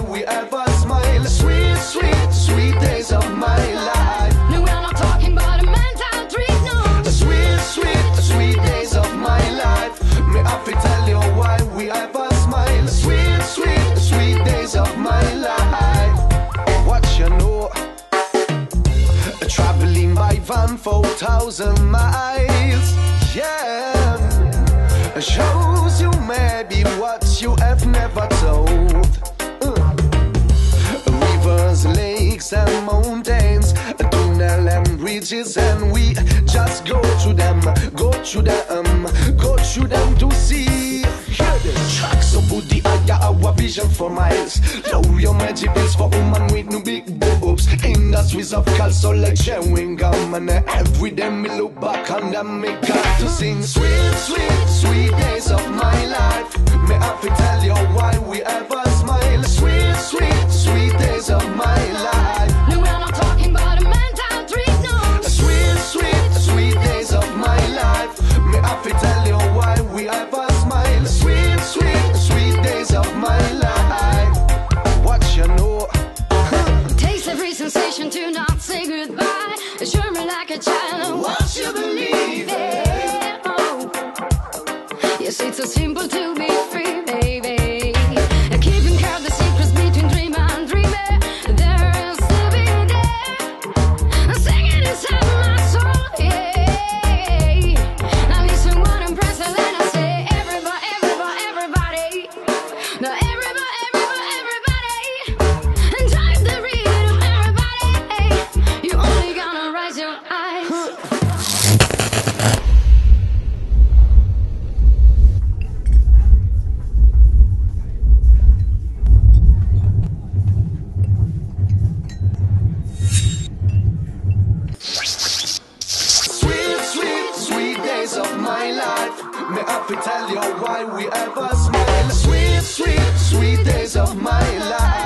we ever smile. Sweet, sweet, sweet days of my life. No, not talking about a mental no. Sweet, sweet, sweet days of my life. Tell you why we ever smile. Sweet, sweet, sweet days of my life. What you know? Traveling by van miles. Yeah. Shows you maybe what you and mountains, tunnel and bridges, and we just go to them, go to them, go to them to see. Hear the tracks of I got our vision for miles. Low your magic bills for woman with no big boobs. Industries of culture like chewing gum, and every day me look back and them me got to sing sweet, sweet, sweet days of my life. Have to tell you why we ever say goodbye. Assure me like a child once you believe it. Oh. Yes, it's so simple to be free, baby. Me have to tell you why we ever smile. Sweet, sweet, sweet days of my life.